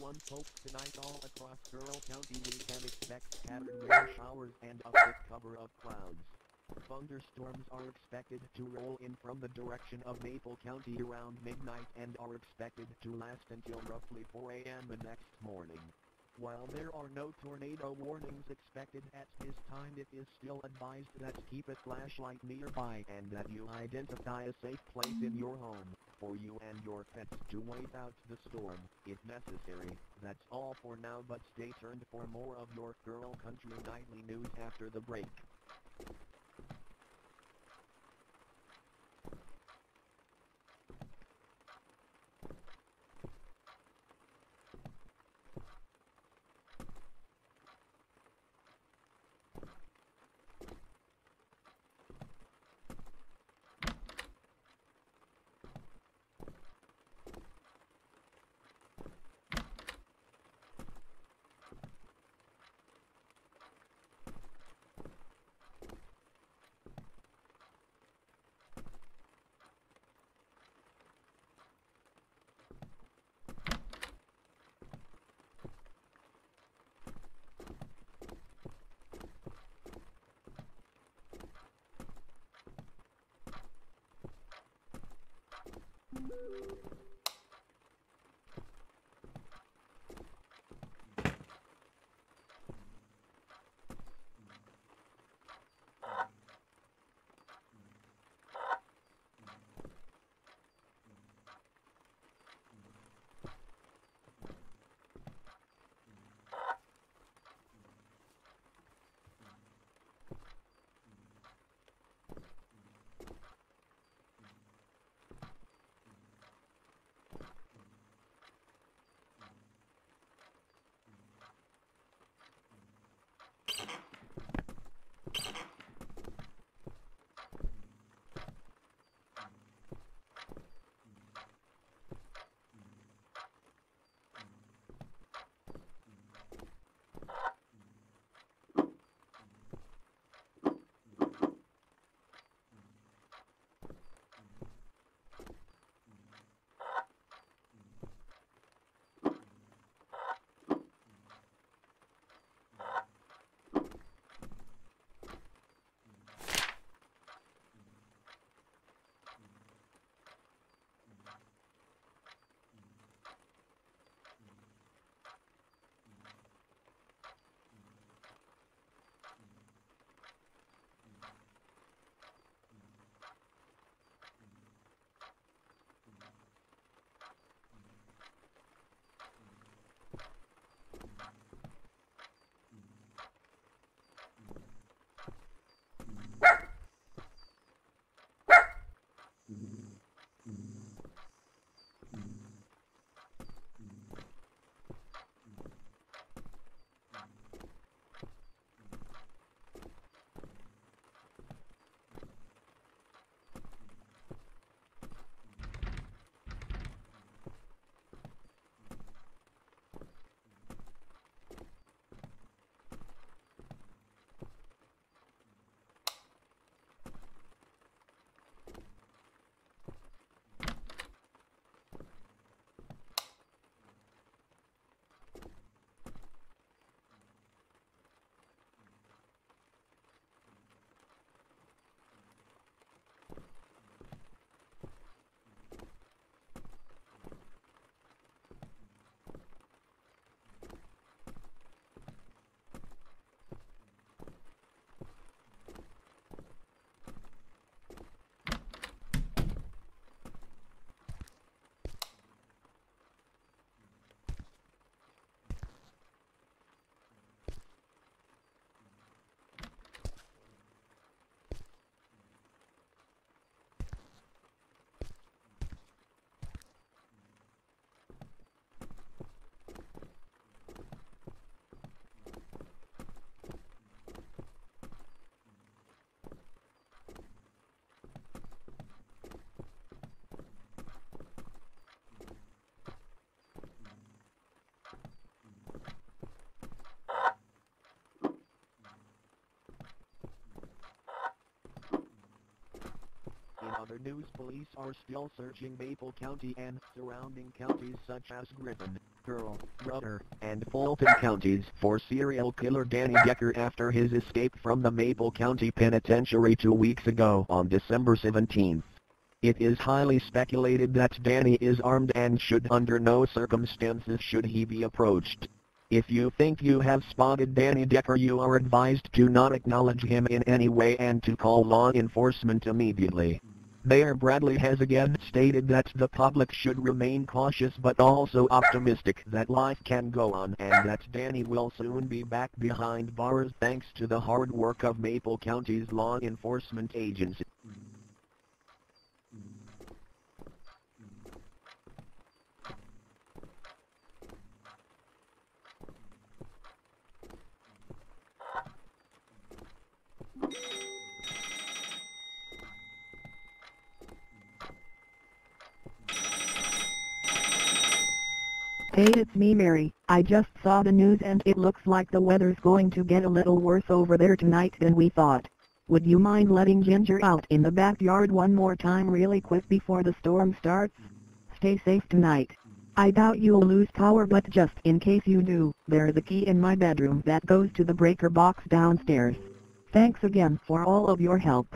One folks tonight all across Carroll County we can expect scattered rain showers and a thick cover of clouds. Thunderstorms are expected to roll in from the direction of Maple County around midnight and are expected to last until roughly 4 a.m. the next morning. While there are no tornado warnings expected at this time it is still advised that keep a flashlight nearby and that you identify a safe place in your home for you and your pets to wait out the storm, if necessary. That's all for now but stay tuned for more of your Carroll County Nightly News after the break. News police are still searching Maple County and surrounding counties such as Griffin, Carroll, Rudder, and Fulton counties for serial killer Danny Decker after his escape from the Maple County Penitentiary two weeks ago on December 17. It is highly speculated that Danny is armed and should under no circumstances should he be approached. If you think you have spotted Danny Decker you are advised to not acknowledge him in any way and to call law enforcement immediately. Mayor Bradley has again stated that the public should remain cautious but also optimistic that life can go on and that Danny will soon be back behind bars thanks to the hard work of Maple County's law enforcement agency. Hey it's me Mary, I just saw the news and it looks like the weather's going to get a little worse over there tonight than we thought. Would you mind letting Ginger out in the backyard one more time really quick before the storm starts? Stay safe tonight. I doubt you'll lose power but just in case you do, there's a key in my bedroom that goes to the breaker box downstairs. Thanks again for all of your help.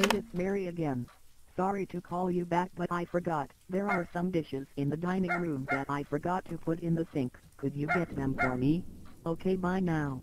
Hey it's Mary again. Sorry to call you back but I forgot. There are some dishes in the dining room that I forgot to put in the sink. Could you get them for me? Okay bye now.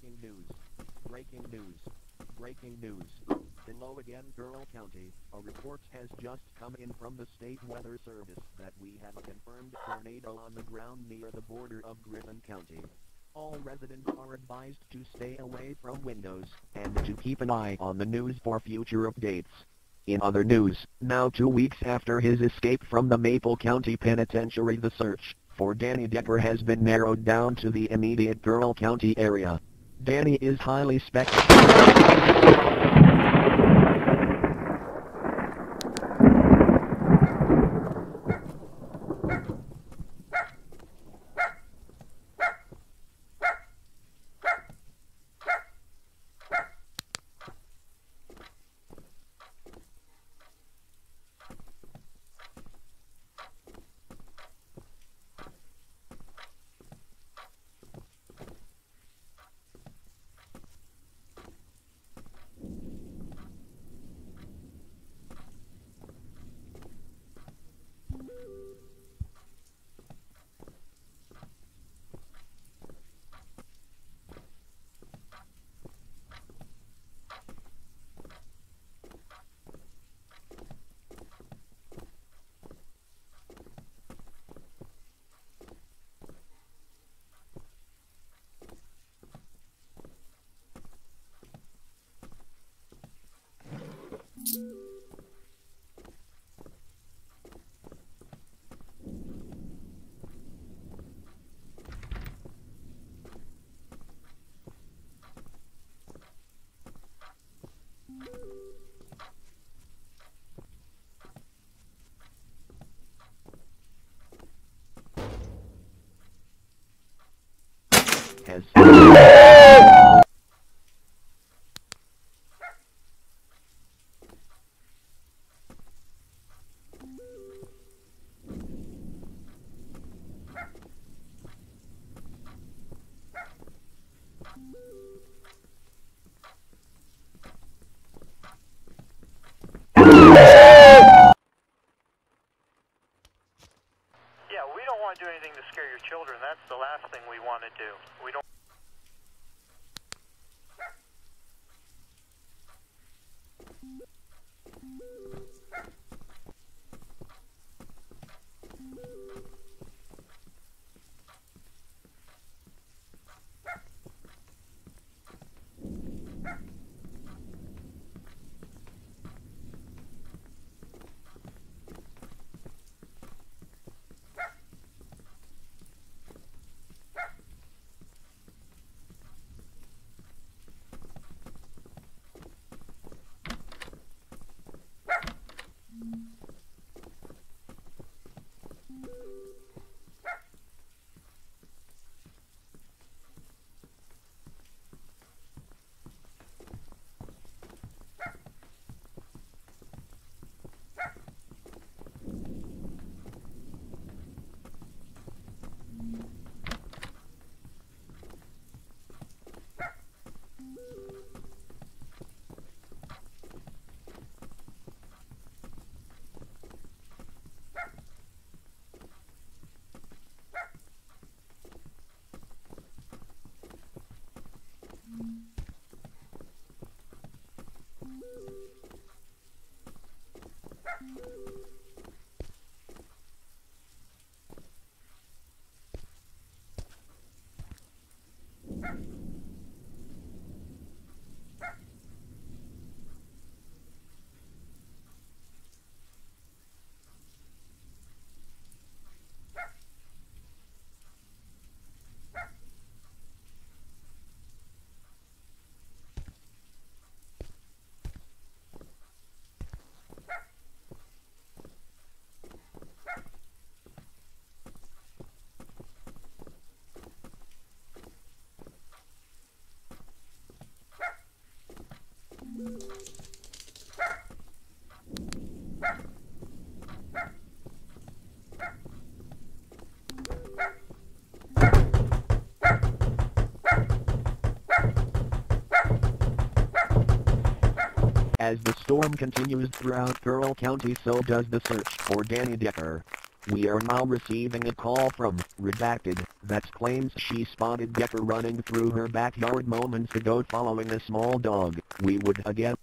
Breaking news. Breaking news. Breaking news. In Logan, Carroll County, a report has just come in from the State Weather Service that we have a confirmed tornado on the ground near the border of Griffin County. All residents are advised to stay away from windows and to keep an eye on the news for future updates. In other news, now two weeks after his escape from the Maple County Penitentiary the search for Danny Decker has been narrowed down to the immediate Carroll County area. Danny is highly spec- Lopez. Yeah, we don't want to do anything to scare your children. That's the last thing we want to do. We don't. Storm continues throughout Carroll County so does the search for Danny Decker. We are now receiving a call from Redacted that claims she spotted Decker running through her backyard moments ago following a small dog. We would again